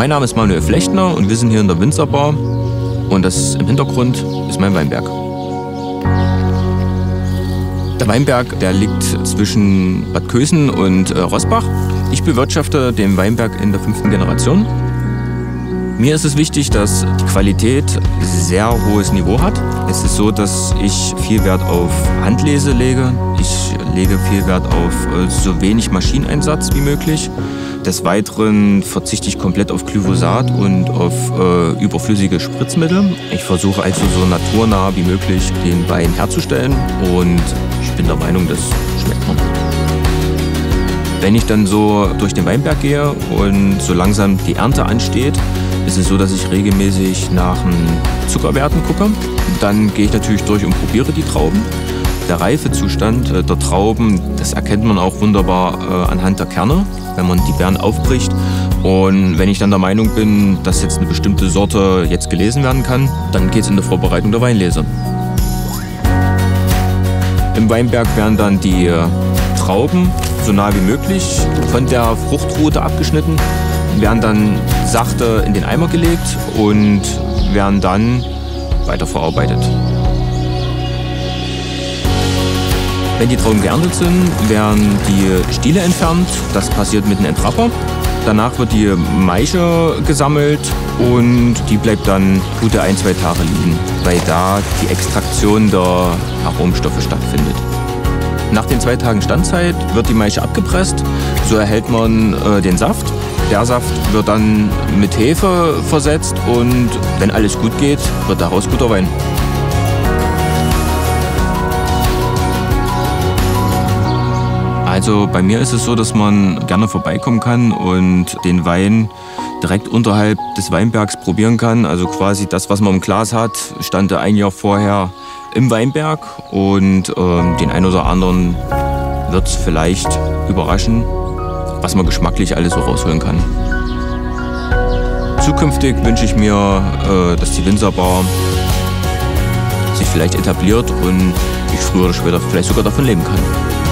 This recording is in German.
Mein Name ist Manuel Flechtner und wir sind hier in der Winzerbar und das im Hintergrund ist mein Weinberg. Der Weinberg, der liegt zwischen Bad Kösen und äh, Rosbach. Ich bewirtschafte den Weinberg in der fünften Generation. Mir ist es wichtig, dass die Qualität sehr hohes Niveau hat. Es ist so, dass ich viel Wert auf Handlese lege. Ich lege viel Wert auf äh, so wenig Maschineneinsatz wie möglich. Des Weiteren verzichte ich komplett auf Glyphosat und auf äh, überflüssige Spritzmittel. Ich versuche also so naturnah wie möglich den Wein herzustellen und ich bin der Meinung, das schmeckt man. Wenn ich dann so durch den Weinberg gehe und so langsam die Ernte ansteht, ist es so, dass ich regelmäßig nach den Zuckerwerten gucke. Dann gehe ich natürlich durch und probiere die Trauben. Der Reifezustand äh, der Trauben, das erkennt man auch wunderbar äh, anhand der Kerne, wenn man die Beeren aufbricht. Und wenn ich dann der Meinung bin, dass jetzt eine bestimmte Sorte jetzt gelesen werden kann, dann geht es in der Vorbereitung der Weinlese. Im Weinberg werden dann die äh, Trauben so nah wie möglich von der Fruchtroute abgeschnitten werden dann sachte in den Eimer gelegt und werden dann weiterverarbeitet. Wenn die Trauben geerntet sind, werden die Stiele entfernt. Das passiert mit einem Entrapper. Danach wird die Maische gesammelt und die bleibt dann gute ein, zwei Tage liegen, weil da die Extraktion der Aromstoffe stattfindet. Nach den zwei Tagen Standzeit wird die Maische abgepresst. So erhält man äh, den Saft der Saft wird dann mit Hefe versetzt und wenn alles gut geht, wird daraus guter Wein. Also bei mir ist es so, dass man gerne vorbeikommen kann und den Wein direkt unterhalb des Weinbergs probieren kann. Also quasi das, was man im Glas hat, stand ein Jahr vorher im Weinberg und äh, den einen oder anderen wird es vielleicht überraschen, was man geschmacklich alles so rausholen kann. Zukünftig wünsche ich mir, äh, dass die Winzerbar sich vielleicht etabliert und ich früher oder später vielleicht sogar davon leben kann.